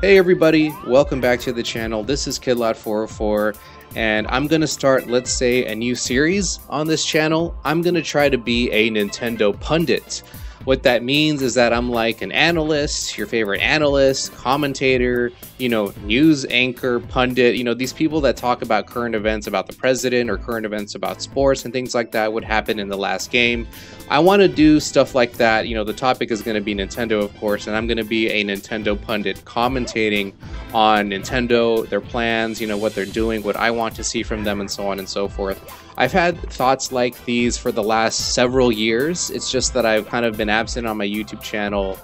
Hey everybody, welcome back to the channel. This is Kidlat404 and I'm going to start, let's say, a new series on this channel. I'm going to try to be a Nintendo pundit. What that means is that I'm like an analyst, your favorite analyst, commentator, you know, news anchor, pundit, you know, these people that talk about current events about the president or current events about sports and things like that would happen in the last game. I want to do stuff like that. You know, the topic is going to be Nintendo, of course, and I'm going to be a Nintendo pundit commentating on Nintendo, their plans, you know, what they're doing, what I want to see from them, and so on and so forth. I've had thoughts like these for the last several years. It's just that I've kind of been absent on my YouTube channel.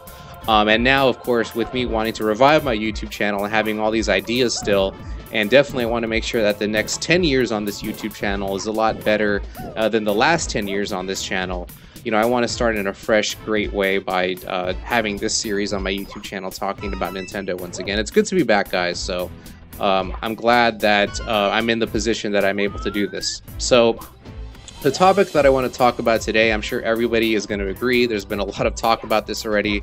Um, and now, of course, with me wanting to revive my YouTube channel and having all these ideas still, and definitely I want to make sure that the next 10 years on this YouTube channel is a lot better uh, than the last 10 years on this channel. You know, I want to start in a fresh, great way by uh, having this series on my YouTube channel talking about Nintendo once again. It's good to be back, guys. So um, I'm glad that uh, I'm in the position that I'm able to do this. So, the topic that I want to talk about today, I'm sure everybody is going to agree. There's been a lot of talk about this already,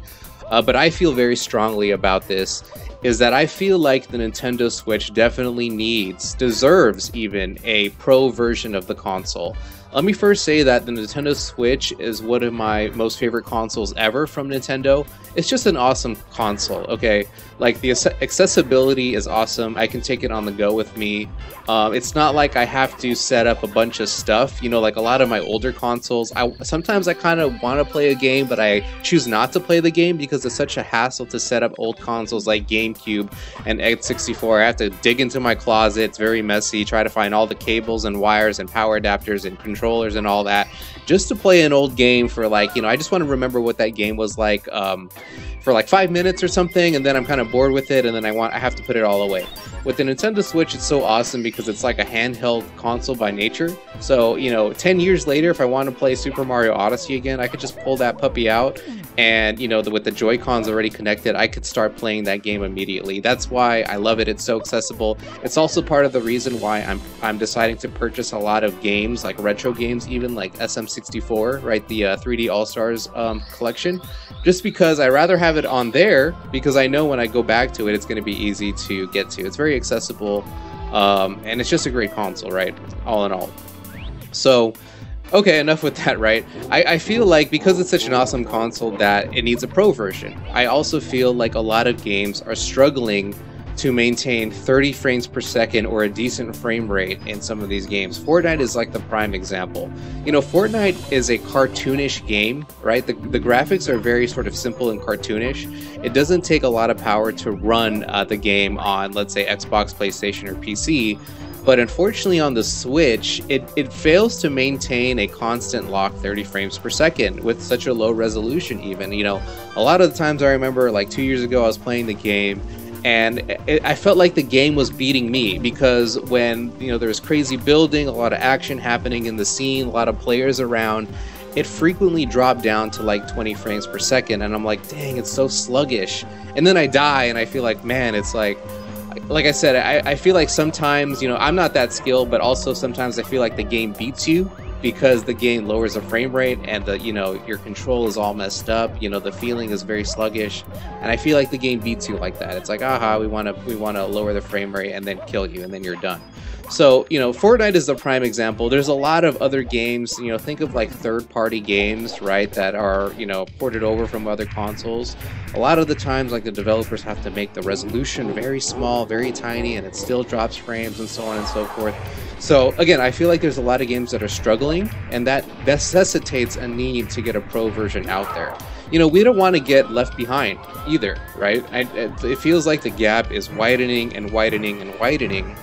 uh, but I feel very strongly about this. Is that I feel like the Nintendo Switch definitely needs, deserves even, a pro version of the console. Let me first say that the Nintendo Switch is one of my most favorite consoles ever from Nintendo. It's just an awesome console, okay? Like, the accessibility is awesome. I can take it on the go with me. Um, it's not like I have to set up a bunch of stuff. You know, like a lot of my older consoles, I sometimes I kind of want to play a game, but I choose not to play the game because it's such a hassle to set up old consoles like GameCube and N64. I have to dig into my closet. It's very messy. Try to find all the cables and wires and power adapters and control controllers and all that just to play an old game for like you know i just want to remember what that game was like um, for like five minutes or something and then i'm kind of bored with it and then i want i have to put it all away. With the nintendo switch it's so awesome because it's like a handheld console by nature. So you know 10 years later if i want to play super mario odyssey again i could just pull that puppy out and you know the, with the joy cons already connected i could start playing that game immediately. That's why i love it. It's so accessible. It's also part of the reason why i'm i'm deciding to purchase a lot of games like retro games even like sm64 right? The uh, 3d all stars um, collection. Just because i rather have it on there because i know when i go back to it it's going to be easy to get to it's very accessible um, and it's just a great console right all in all so Okay, enough with that, right? I, I feel like because it's such an awesome console that it needs a pro version. I also feel like a lot of games are struggling to maintain 30 frames per second or a decent frame rate in some of these games. Fortnite is like the prime example. You know, Fortnite is a cartoonish game, right? The, the graphics are very sort of simple and cartoonish. It doesn't take a lot of power to run uh, the game on, let's say, Xbox, PlayStation, or PC. But unfortunately on the Switch, it, it fails to maintain a constant lock 30 frames per second with such a low resolution even. You know, a lot of the times I remember like two years ago I was playing the game and it, I felt like the game was beating me because when you know there's crazy building, a lot of action happening in the scene, a lot of players around, it frequently dropped down to like 20 frames per second, and I'm like, dang, it's so sluggish. And then I die, and I feel like, man, it's like like I said, I, I feel like sometimes, you know, I'm not that skilled, but also sometimes I feel like the game beats you because the game lowers the frame rate and the you know your control is all messed up you know the feeling is very sluggish. And i feel like the game beats you like that. It's like aha we want to we want to lower the frame rate and then kill you and then you're done so, you know, Fortnite is the prime example. There's a lot of other games, you know, think of like third party games, right, that are, you know, ported over from other consoles. A lot of the times, like the developers have to make the resolution very small, very tiny, and it still drops frames and so on and so forth. So, again, I feel like there's a lot of games that are struggling, and that necessitates a need to get a pro version out there you know, we don't want to get left behind either, right? I, it feels like the gap is widening and widening and widening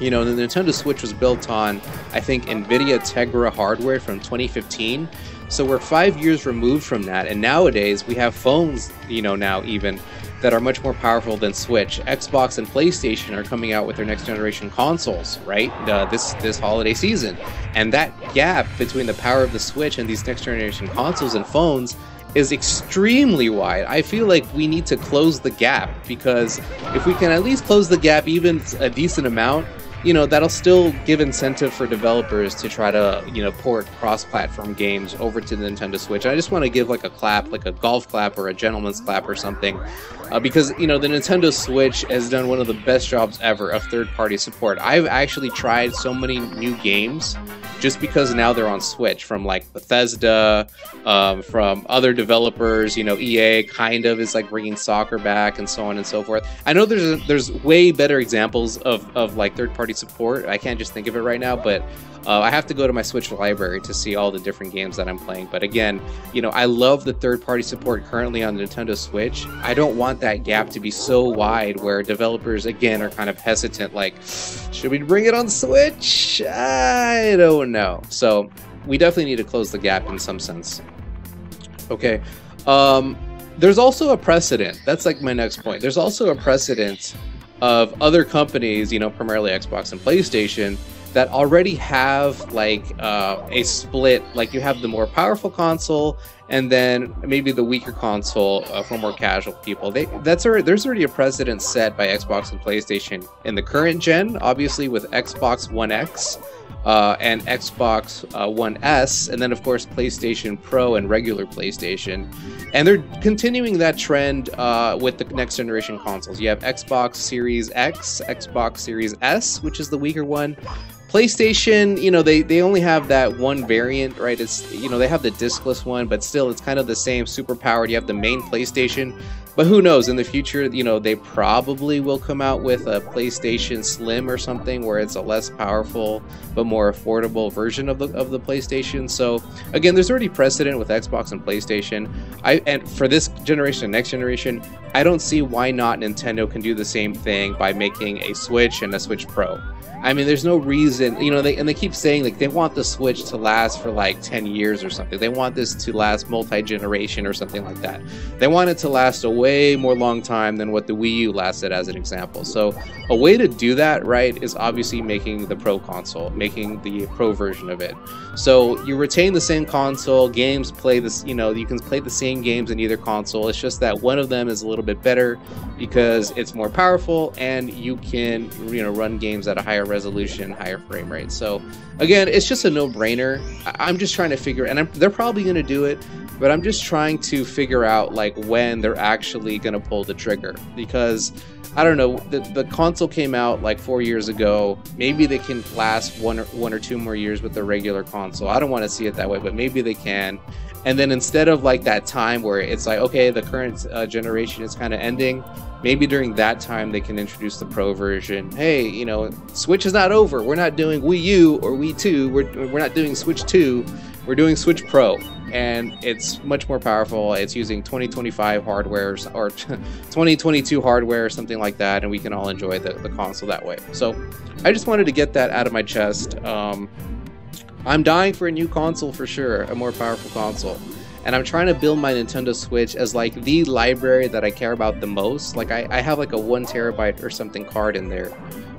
you know, the Nintendo Switch was built on, I think, NVIDIA Tegra hardware from 2015. So we're five years removed from that. And nowadays, we have phones, you know, now even that are much more powerful than Switch. Xbox and PlayStation are coming out with their next generation consoles, right? Uh, this this holiday season, and that gap between the power of the Switch and these next generation consoles and phones is extremely wide. I feel like we need to close the gap because if we can at least close the gap even a decent amount, you know that'll still give incentive for developers to try to you know port cross-platform games over to the Nintendo Switch. I just want to give like a clap, like a golf clap or a gentleman's clap or something, uh, because you know the Nintendo Switch has done one of the best jobs ever of third-party support. I've actually tried so many new games just because now they're on Switch from like Bethesda, um, from other developers. You know, EA kind of is like bringing soccer back and so on and so forth. I know there's a, there's way better examples of of like third party support. I can't just think of it right now, but uh, I have to go to my Switch library to see all the different games that I'm playing. But again, you know, I love the third party support currently on the Nintendo Switch. I don't want that gap to be so wide where developers again are kind of hesitant like should we bring it on Switch? I don't know. So we definitely need to close the gap in some sense. Okay. Um, there's also a precedent. That's like my next point. There's also a precedent of other companies, you know, primarily Xbox and PlayStation, that already have like uh, a split. Like you have the more powerful console, and then maybe the weaker console uh, for more casual people. They that's already there's already a precedent set by Xbox and PlayStation in the current gen, obviously with Xbox One X. Uh, and Xbox uh, One S, and then of course PlayStation Pro and regular PlayStation. And they're continuing that trend uh, with the next generation consoles. You have Xbox Series X, Xbox Series S, which is the weaker one, PlayStation, you know, they, they only have that one variant, right? It's you know they have the discless one, but still it's kind of the same, super powered. You have the main PlayStation, but who knows? In the future, you know, they probably will come out with a PlayStation Slim or something where it's a less powerful but more affordable version of the of the PlayStation. So again, there's already precedent with Xbox and PlayStation. I and for this generation and next generation, I don't see why not Nintendo can do the same thing by making a Switch and a Switch Pro. I mean, there's no reason, you know, they and they keep saying like they want the Switch to last for like 10 years or something. They want this to last multi-generation or something like that. They want it to last a way more long time than what the Wii U lasted as an example. So, a way to do that, right, is obviously making the Pro console, making the Pro version of it. So, you retain the same console, games play this, you know, you can play the same games in either console. It's just that one of them is a little bit better because it's more powerful and you can, you know, run games at a higher resolution, higher frame rate. So again, it's just a no-brainer. I'm just trying to figure, and I'm, they're probably going to do it, but I'm just trying to figure out like when they're actually going to pull the trigger because I don't know. The, the console came out like four years ago. Maybe they can last one or one or two more years with the regular console. I don't want to see it that way, but maybe they can. And then instead of like that time where it's like, okay, the current uh, generation is kind of ending, maybe during that time they can introduce the pro version hey you know switch is not over we're not doing wii u or wii 2 we're, we're not doing switch 2 we're doing switch pro and it's much more powerful. It's using 2025 hardware or 2022 hardware or something like that and we can all enjoy the, the console that way. So i just wanted to get that out of my chest. Um, i'm dying for a new console for sure a more powerful console. And I'm trying to build my Nintendo Switch as like the library that I care about the most. Like I, I have like a one terabyte or something card in there,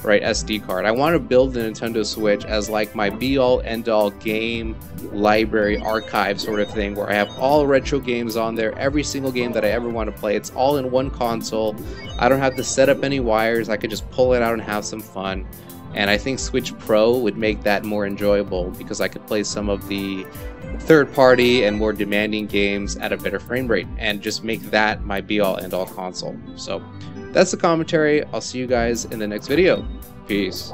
right? SD card. I want to build the Nintendo Switch as like my be all end all game library archive sort of thing where I have all retro games on there, every single game that I ever want to play. It's all in one console. I don't have to set up any wires. I could just pull it out and have some fun. And I think Switch Pro would make that more enjoyable because I could play some of the third party and more demanding games at a better frame rate and just make that my be all end all console. So that's the commentary. I'll see you guys in the next video. Peace.